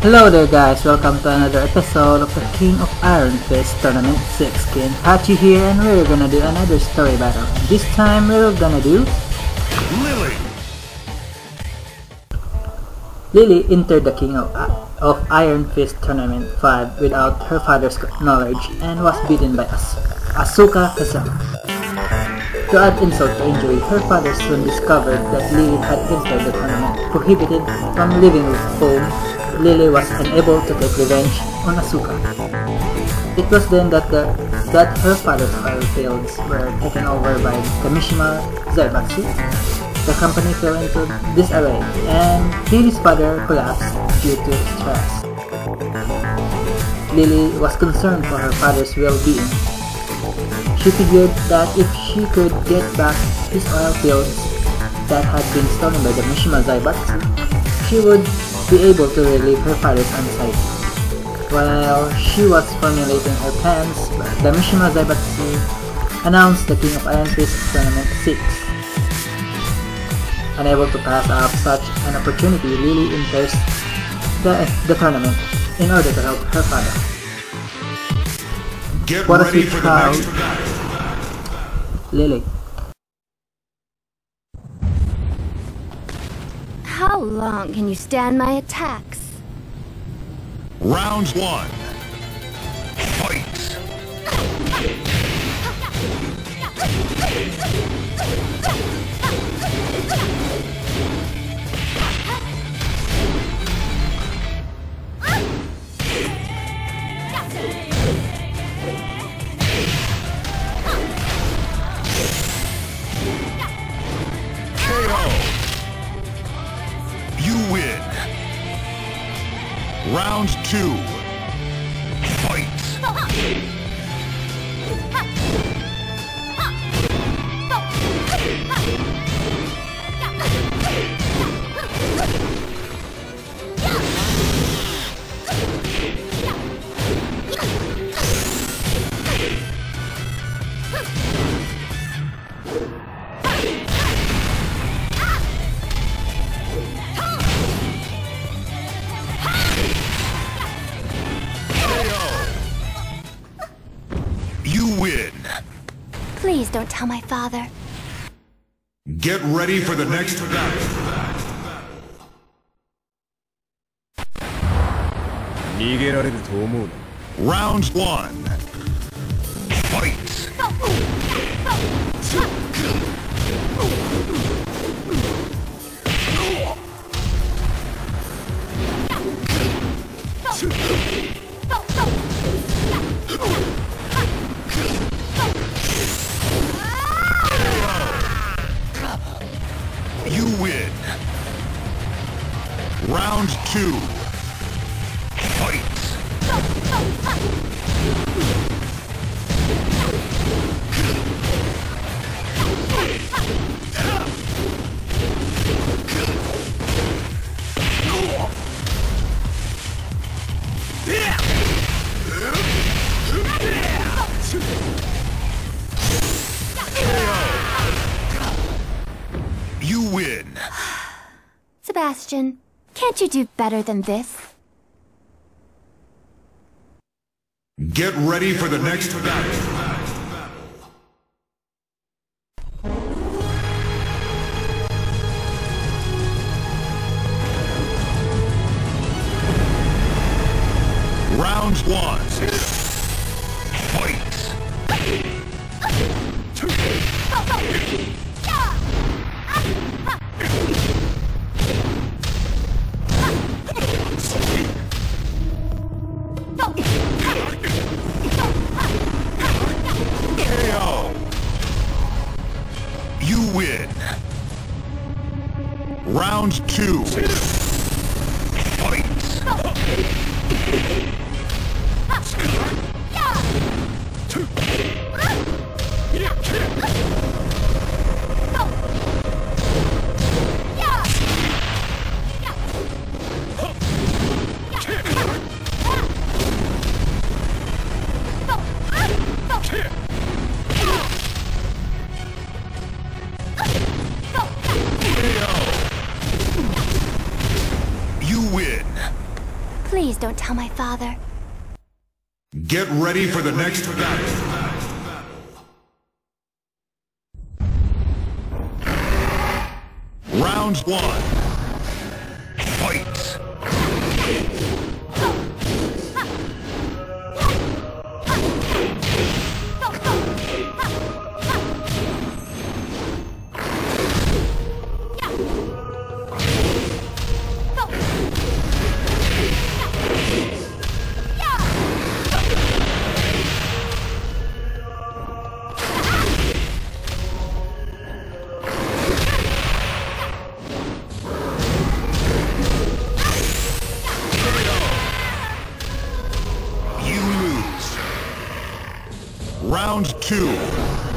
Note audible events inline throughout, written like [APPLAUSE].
Hello there guys, welcome to another episode of the King of Iron Fist Tournament 6 King Hachi here and we're gonna do another story battle. This time we're gonna do... Lili! Lili entered the King of, of Iron Fist Tournament 5 without her father's knowledge and was beaten by As Asuka herself. To add insult to injury, her father soon discovered that Lili had entered the tournament prohibited from living with home Lili was unable to take revenge on Asuka. It was then that the, that her father's oil fields were taken over by Kamishima Zaibatsu. The company fell into disarray and Lili's father collapsed due to stress. Lili was concerned for her father's well-being. She figured that if she could get back his oil fields that had been stolen by the Mishima Zaibatsu, she would be able to relieve her father's anxiety. While she was formulating her plans, the Mishima Zaibatsu announced the King of Iron Fist Tournament 6. Unable to pass up such an opportunity, Lili enters the, the tournament in order to help her father. Get What a ready sweet for the next. Lili. How long can you stand my attacks? Round one. Round two. Fight! KO! [LAUGHS] Please don't tell my father. Get ready for the next battle. 逃げられると思うな Round one. Fight! [LAUGHS] Round two. You win. Sebastian, can't you do better than this? Get ready for the next battle. Round one. Round two. Tell my father. Get ready for the next battle. Round one. Round two.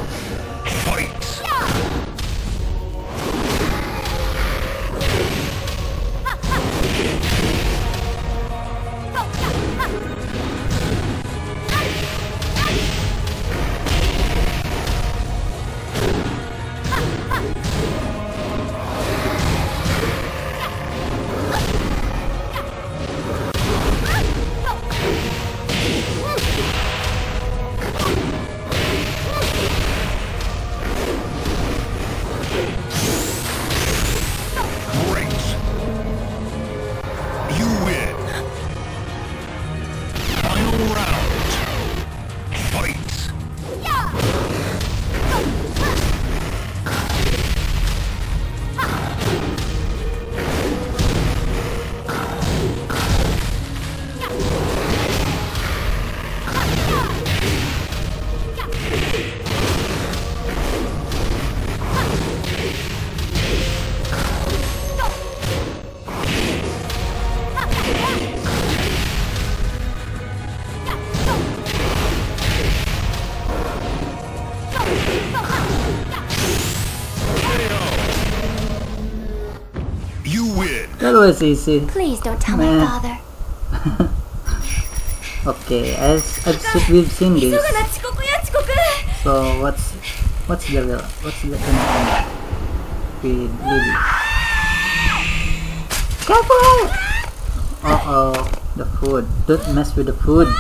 easy. Please don't tell nah. my father. [LAUGHS] okay, as, as we've seen this. So what's what's the real what's the connection with Lili? Careful! Uh oh, the food. Don't mess with the food. [LAUGHS]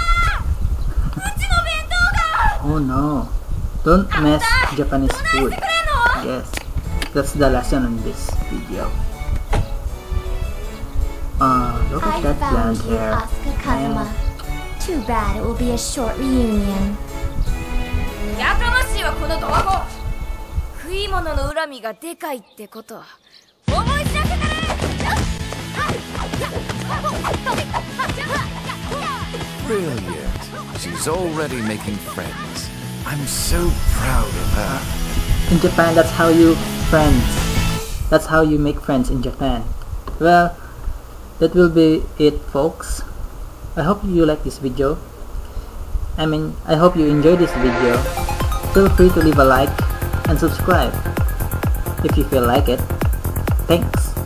oh no. Don't mess Japanese food. Yes. That's the lesson in this video. Uh, look at I that found you, here. Asuka Kazama. And... Too bad it will be a short reunion. Brilliant. She's already making friends. I'm so proud of her. In Japan, that's how you friends. That's how you make friends in Japan. Well, that will be it, folks. I hope you like this video. I mean, I hope you enjoy this video. Feel free to leave a like and subscribe if you feel like it. Thanks.